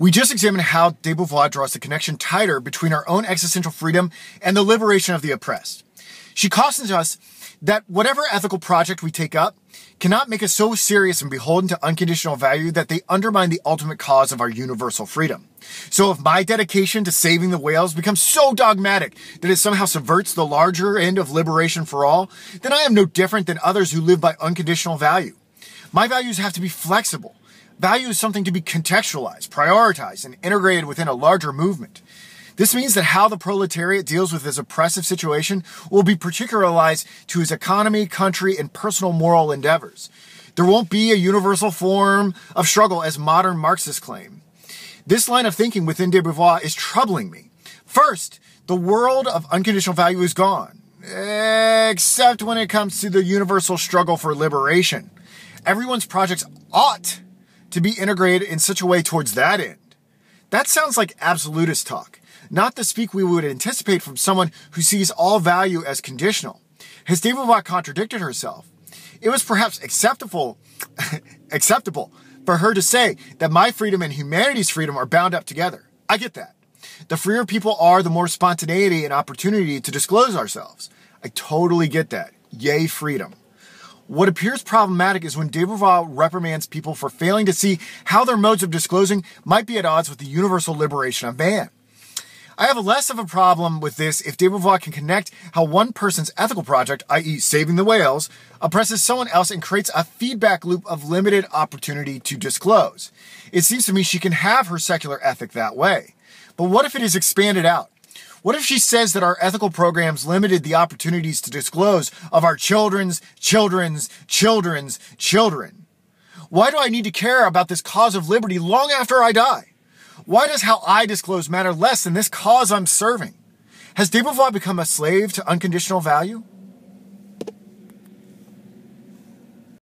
We just examined how de Beauvoir draws the connection tighter between our own existential freedom and the liberation of the oppressed. She cautions us that whatever ethical project we take up cannot make us so serious and beholden to unconditional value that they undermine the ultimate cause of our universal freedom. So if my dedication to saving the whales becomes so dogmatic that it somehow subverts the larger end of liberation for all, then I am no different than others who live by unconditional value. My values have to be flexible. Value is something to be contextualized, prioritized, and integrated within a larger movement. This means that how the proletariat deals with this oppressive situation will be particularized to his economy, country, and personal moral endeavors. There won't be a universal form of struggle as modern Marxists claim. This line of thinking within de Beauvoir is troubling me. First, the world of unconditional value is gone, except when it comes to the universal struggle for liberation. Everyone's projects ought to be integrated in such a way towards that end. That sounds like absolutist talk, not the speak we would anticipate from someone who sees all value as conditional. Has de Beauvoir contradicted herself? It was perhaps acceptable, acceptable for her to say that my freedom and humanity's freedom are bound up together. I get that. The freer people are, the more spontaneity and opportunity to disclose ourselves. I totally get that. Yay, freedom. What appears problematic is when de Beauvoir reprimands people for failing to see how their modes of disclosing might be at odds with the universal liberation of man. I have less of a problem with this if de Beauvoir can connect how one person's ethical project, i.e., saving the whales, oppresses someone else and creates a feedback loop of limited opportunity to disclose. It seems to me she can have her secular ethic that way. But what if it is expanded out? What if she says that our ethical programs limited the opportunities to disclose of our children's, children's, children's, children? Why do I need to care about this cause of liberty long after I die? Why does how I disclose matter less than this cause I'm serving? Has de become a slave to unconditional value?